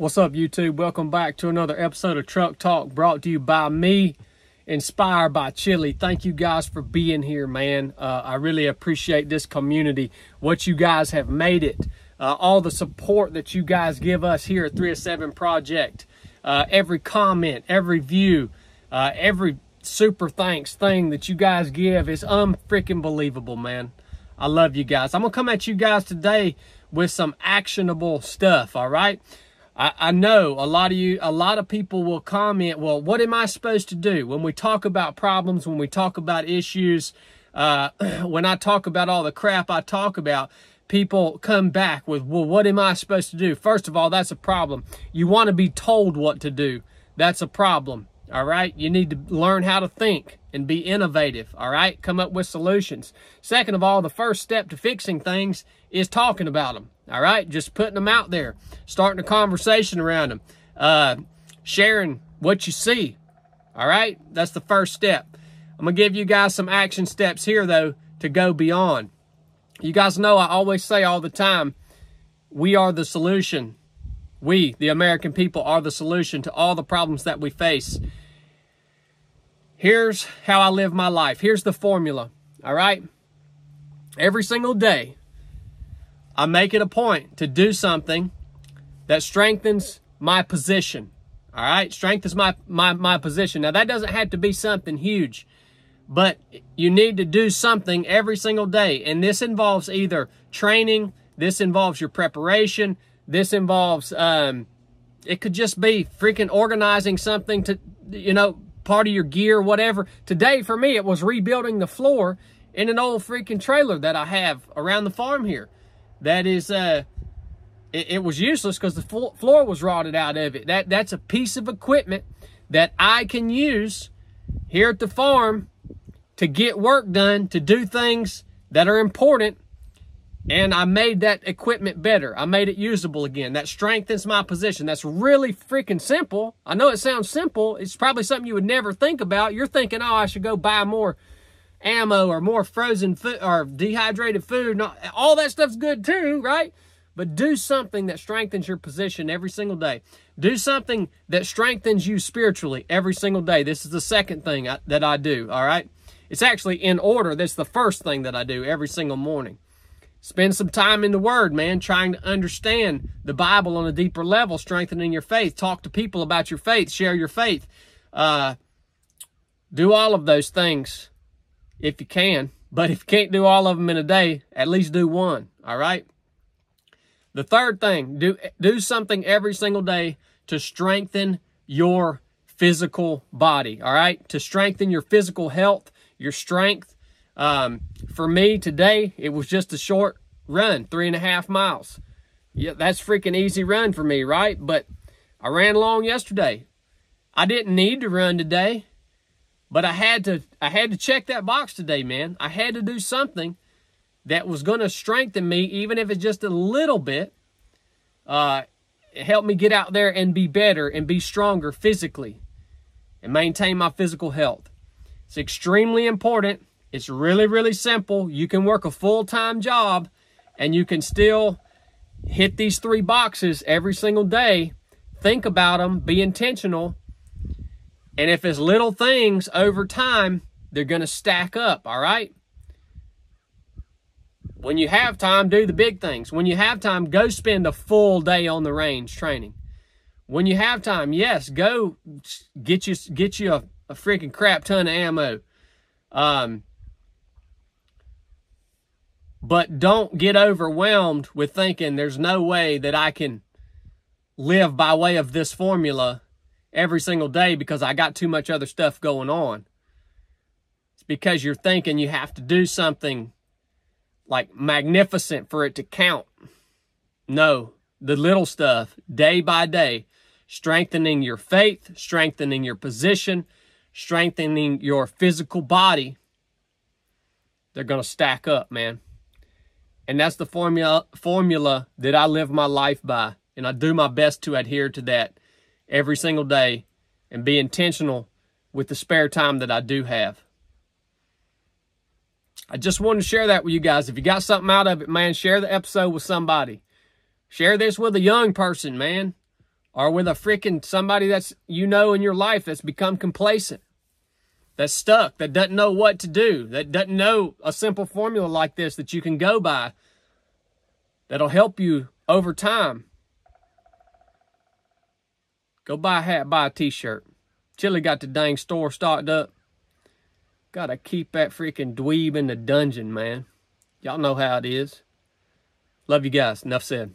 What's up, YouTube? Welcome back to another episode of Truck Talk brought to you by me, inspired by Chili. Thank you guys for being here, man. Uh, I really appreciate this community, what you guys have made it, uh, all the support that you guys give us here at 3 of 7 Project, uh, every comment, every view, uh, every super thanks thing that you guys give is unfreaking believable, man. I love you guys. I'm going to come at you guys today with some actionable stuff, all right? I, I know a lot of you, a lot of people will comment, well, what am I supposed to do? When we talk about problems, when we talk about issues, uh, when I talk about all the crap I talk about, people come back with, well, what am I supposed to do? First of all, that's a problem. You want to be told what to do. That's a problem. All right. You need to learn how to think and be innovative. All right. Come up with solutions. Second of all, the first step to fixing things is talking about them. All right. Just putting them out there, starting a conversation around them, uh, sharing what you see. All right. That's the first step. I'm to give you guys some action steps here, though, to go beyond. You guys know I always say all the time, we are the solution. We, the American people, are the solution to all the problems that we face. Here's how I live my life. Here's the formula. All right. Every single day, I make it a point to do something that strengthens my position. All right. Strengthens my, my, my position. Now, that doesn't have to be something huge, but you need to do something every single day. And this involves either training, this involves your preparation, this involves, um, it could just be freaking organizing something to, you know, part of your gear, whatever. Today, for me, it was rebuilding the floor in an old freaking trailer that I have around the farm here. That is, uh, it, it was useless because the floor was rotted out of it. That That's a piece of equipment that I can use here at the farm to get work done, to do things that are important and I made that equipment better. I made it usable again. That strengthens my position. That's really freaking simple. I know it sounds simple. It's probably something you would never think about. You're thinking, oh, I should go buy more ammo or more frozen food or dehydrated food. Not, All that stuff's good too, right? But do something that strengthens your position every single day. Do something that strengthens you spiritually every single day. This is the second thing I, that I do, all right? It's actually in order. That's the first thing that I do every single morning. Spend some time in the Word, man, trying to understand the Bible on a deeper level, strengthening your faith. Talk to people about your faith, share your faith. Uh, do all of those things if you can. But if you can't do all of them in a day, at least do one, all right? The third thing, do, do something every single day to strengthen your physical body, all right? To strengthen your physical health, your strength, um, for me today, it was just a short run, three and a half miles. Yeah, that's freaking easy run for me, right? But I ran long yesterday. I didn't need to run today, but I had to I had to check that box today, man. I had to do something that was going to strengthen me, even if it's just a little bit. Uh, help me get out there and be better and be stronger physically and maintain my physical health. It's extremely important it's really, really simple. You can work a full-time job and you can still hit these three boxes every single day. Think about them. Be intentional. And if it's little things over time, they're going to stack up, all right? When you have time, do the big things. When you have time, go spend a full day on the range training. When you have time, yes, go get you get you a, a freaking crap ton of ammo. Um, but don't get overwhelmed with thinking there's no way that I can live by way of this formula every single day because I got too much other stuff going on. It's because you're thinking you have to do something like magnificent for it to count. No, the little stuff, day by day, strengthening your faith, strengthening your position, strengthening your physical body, they're going to stack up, man. And that's the formula formula that I live my life by. And I do my best to adhere to that every single day and be intentional with the spare time that I do have. I just wanted to share that with you guys. If you got something out of it, man, share the episode with somebody. Share this with a young person, man, or with a freaking somebody that's you know in your life that's become complacent, that's stuck, that doesn't know what to do, that doesn't know a simple formula like this that you can go by that'll help you over time. Go buy a hat, buy a t-shirt. Chili got the dang store stocked up. Gotta keep that freaking dweeb in the dungeon, man. Y'all know how it is. Love you guys. Enough said.